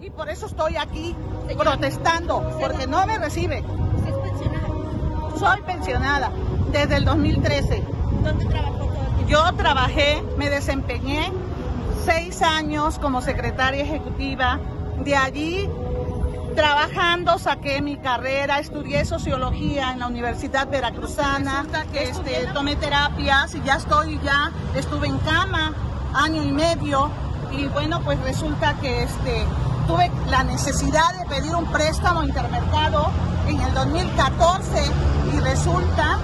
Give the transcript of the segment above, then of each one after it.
Y por eso estoy aquí protestando, porque no me recibe. ¿Usted es pensionada? Soy pensionada desde el 2013. ¿Dónde trabajó todo? Yo trabajé, me desempeñé seis años como secretaria ejecutiva. De allí, trabajando, saqué mi carrera, estudié sociología en la Universidad Veracruzana, este, tomé terapias y ya estoy, ya estuve en cama año y medio. Y bueno, pues resulta que este, tuve la necesidad de pedir un préstamo intermercado en el 2014 y resulta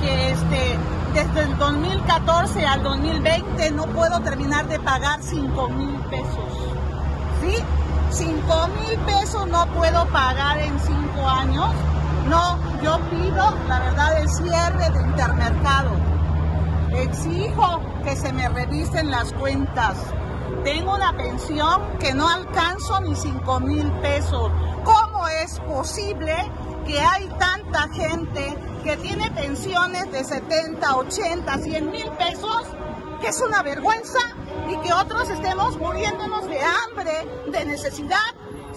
que este, desde el 2014 al 2020 no puedo terminar de pagar 5 mil pesos. ¿Sí? 5 mil pesos no puedo pagar en 5 años. No, yo pido, la verdad, el cierre de intermercado. Exijo que se me revisen las cuentas. Tengo una pensión que no alcanzo ni 5 mil pesos. ¿Cómo es posible que hay tanta gente que tiene pensiones de 70, 80, 100 mil pesos? Que es una vergüenza y que otros estemos muriéndonos de hambre, de necesidad,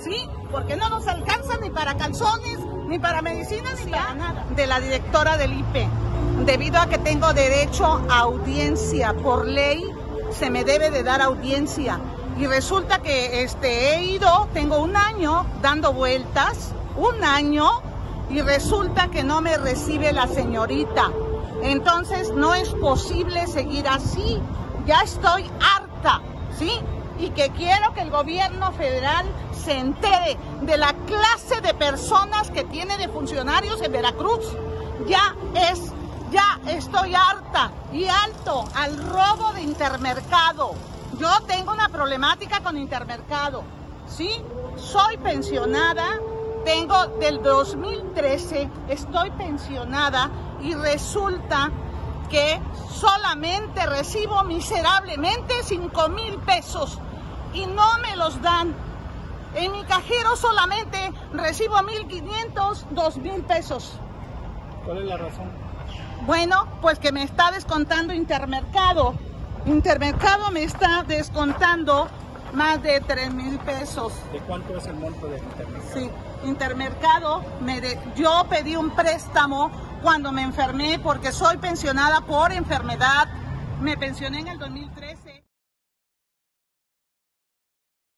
¿sí? Porque no nos alcanza ni para calzones, ni para medicinas, ni para nada. De la directora del IPE, debido a que tengo derecho a audiencia por ley, se me debe de dar audiencia. Y resulta que este, he ido, tengo un año dando vueltas, un año, y resulta que no me recibe la señorita. Entonces no es posible seguir así. Ya estoy harta, ¿sí? Y que quiero que el gobierno federal se entere de la clase de personas que tiene de funcionarios en Veracruz. Ya es y alto al robo de intermercado. Yo tengo una problemática con intermercado. ¿Sí? Soy pensionada, tengo del 2013, estoy pensionada y resulta que solamente recibo miserablemente 5 mil pesos y no me los dan. En mi cajero solamente recibo 1.500, 2.000 pesos. ¿Cuál es la razón? Bueno, pues que me está descontando Intermercado. Intermercado me está descontando más de 3 mil pesos. ¿De cuánto es el monto de internet? Sí, Intermercado, me de- yo pedí un préstamo cuando me enfermé porque soy pensionada por enfermedad. Me pensioné en el 2013.